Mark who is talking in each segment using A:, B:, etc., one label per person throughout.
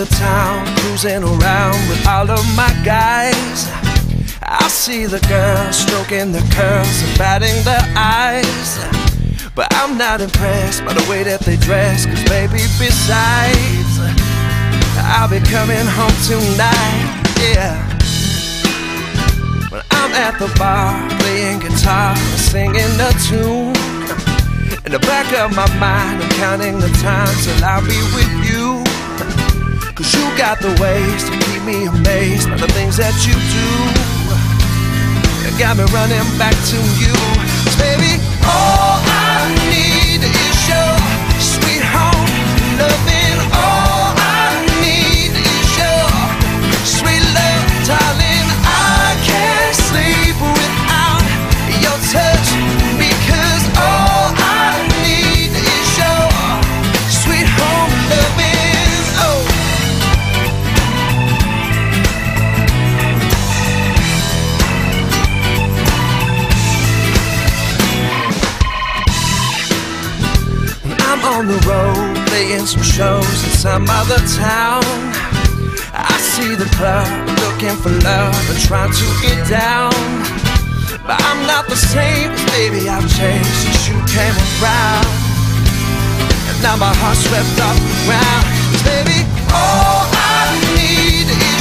A: the town, cruising around with all of my guys. I see the girls stroking their curls and batting their eyes. But I'm not impressed by the way that they dress, cause baby, besides, I'll be coming home tonight, yeah. When I'm at the bar, playing guitar, singing a tune. In the back of my mind, I'm counting the time till I'll be with you. Cause you got the ways to keep me amazed by the things that you do. You got me running back to you. Baby, On the road, playing some shows in some other town. I see the club looking for love and trying to get down. But I'm not the same, baby, I've changed since you came around. And now my heart's swept off the ground. 'Cause baby, all I need is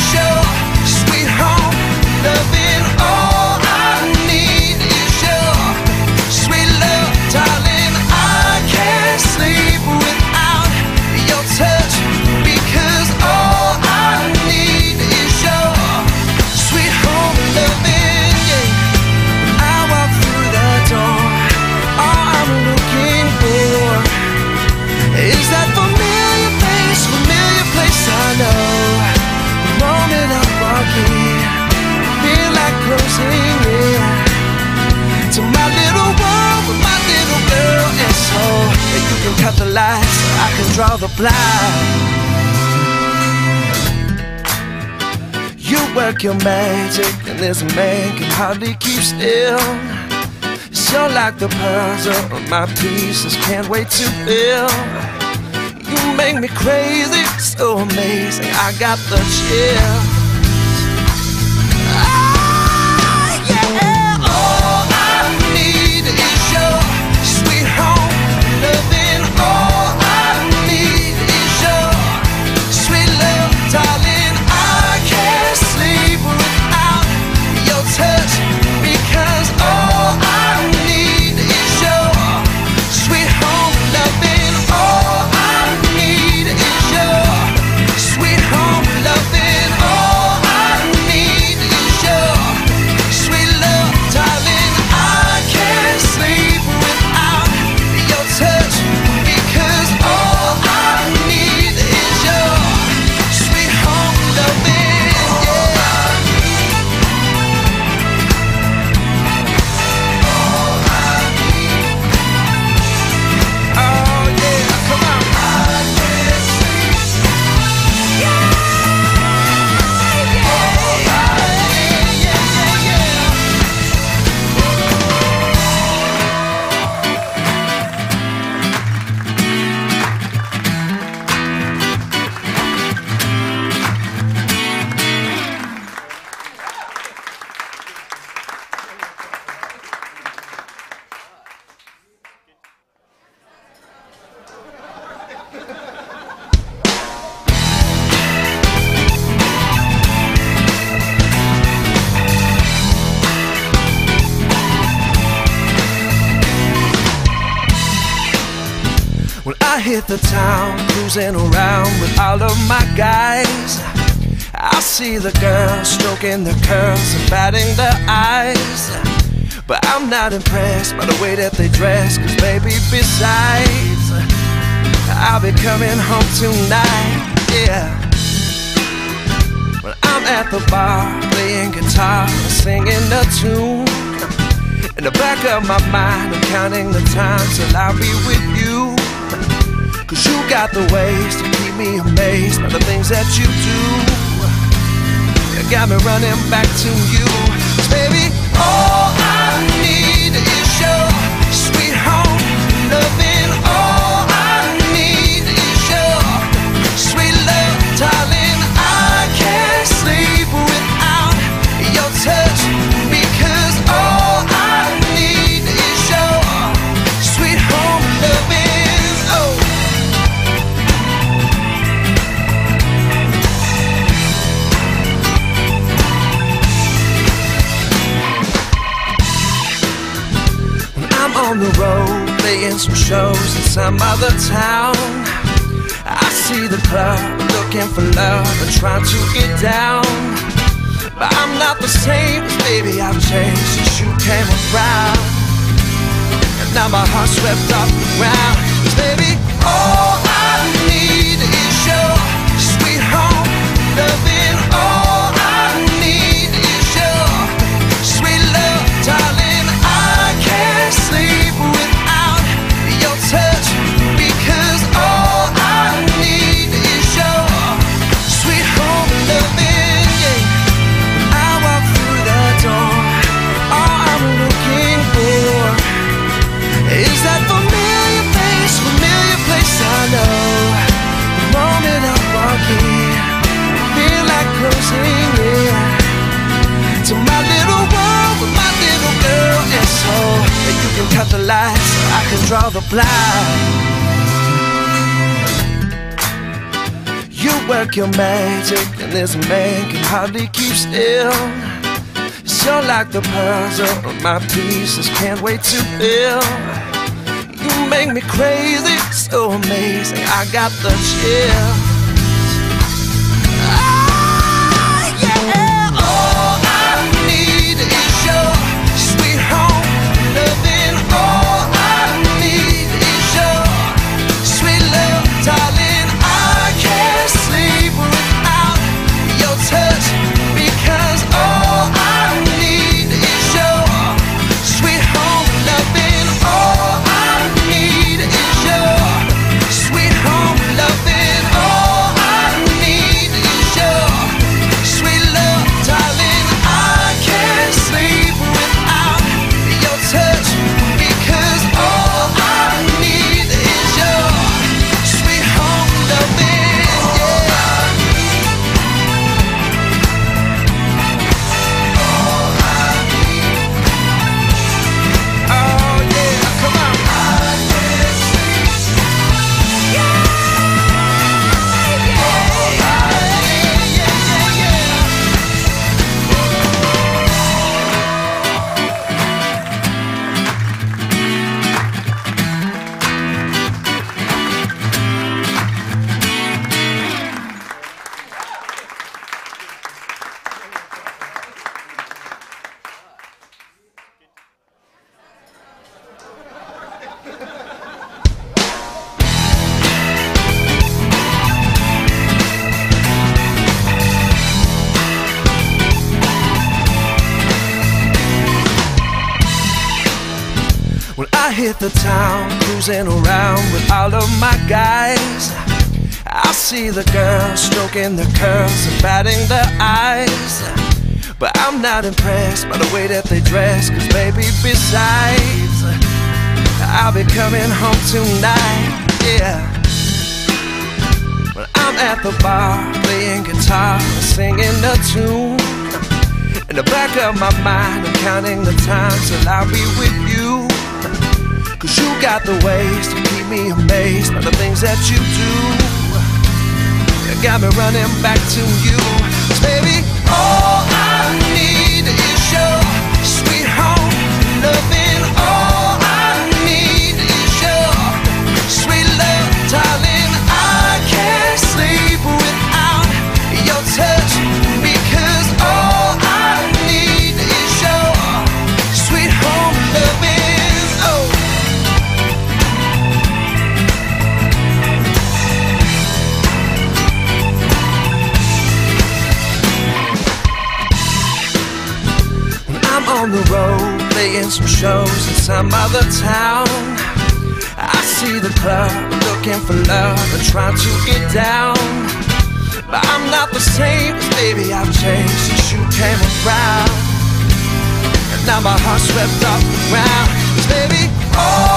A: can cut the lights, so I can draw the blind. You work your magic, and this man can hardly keep still. So like the puzzle my pieces, can't wait to fill. You make me crazy, so amazing. I got the chills. The town, cruising around with all of my guys, I see the girls stroking their curls and batting their eyes. But I'm not impressed by the way that they dress, cause baby, besides, I'll be coming home tonight, yeah. When I'm at the bar, playing guitar and singing a tune. In the back of my mind, I'm counting the time till I'll be with you. Cause you got the ways to keep me amazed by the things that you do. You got me running back to you. 'Cause baby, all I need is your sweet home loving. Some shows in some other town. I see the club looking for love and trying to get down. But I'm not the same, baby, I've changed since you came around. And now my heart's swept off the Blind. You work your magic, and this man can hardly keep still. So like the puzzle, of my pieces can't wait to fill. You make me crazy, so amazing. I got the chills. Town, cruising around with all of my guys, I see the girls stroking their curls and batting their eyes. But I'm not impressed by the way that they dress, cause baby, besides, I'll be coming home tonight, yeah. When I'm at the bar, playing guitar, singing a tune. In the back of my mind, I'm counting the times till I'll be with you. Cause you got the ways to keep me amazed by the things that you do. You got me running back to you. Some shows in some other town. I see the club looking for love and trying to get down. But I'm not the same, baby, I've changed since you came around. And now my heart's swept the ground. 'Cause baby, all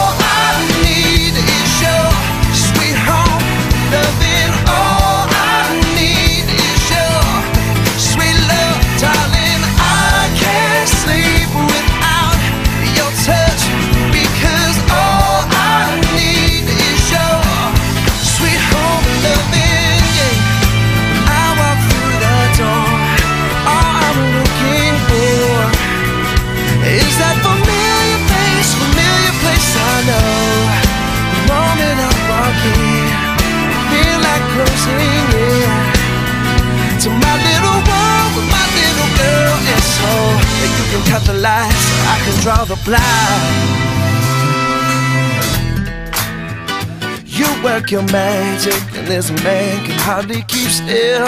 A: Work your magic, and this man can hardly keep still.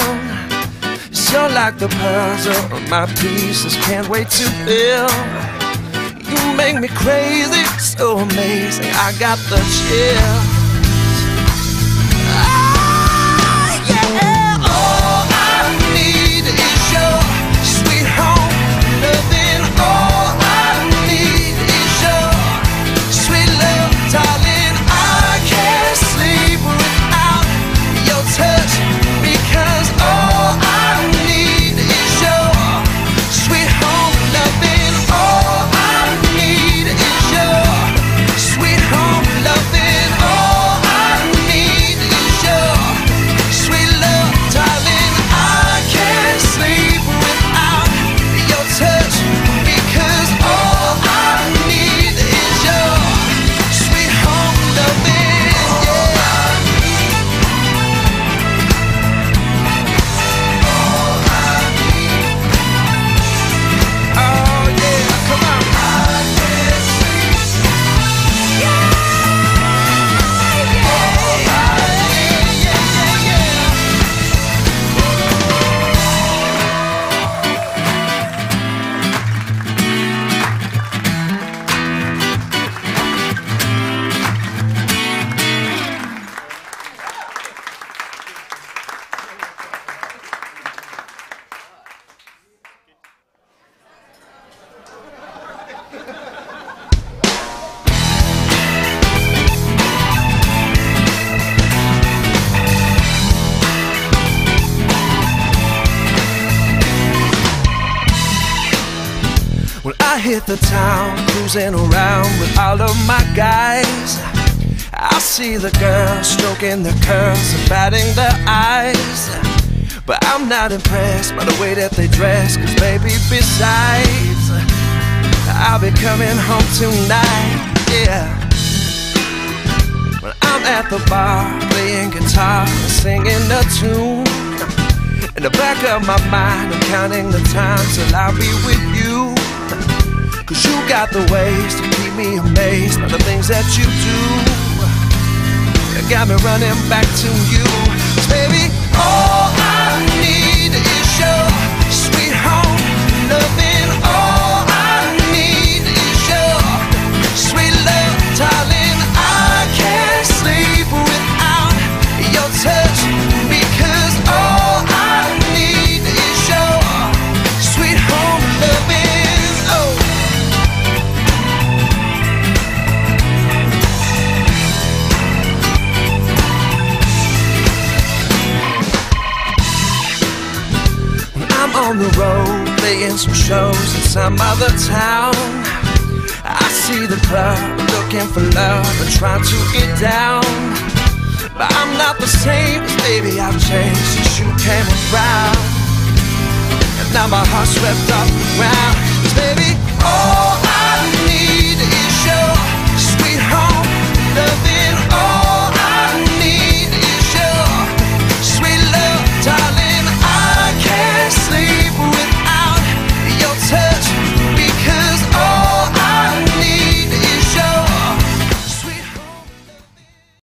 A: You're like the puzzle of my pieces, can't wait to fill. You make me crazy, so amazing. I got the chill. I hit the town, cruising around with all of my guys. I see the girls stroking their curls and batting their eyes. But I'm not impressed by the way that they dress, cause maybe besides, I'll be coming home tonight, yeah. When I'm at the bar, playing guitar, and singing a tune. In the back of my mind, I'm counting the times till I'll be with you. Cause you got the ways to keep me amazed by the things that you do. That got me running back to you. Cause baby, all some shows in some other town. I see the club looking for love and trying to get down. But I'm not the same, baby, I've changed since you came around. And now my heart's swept the ground. 'Cause baby, all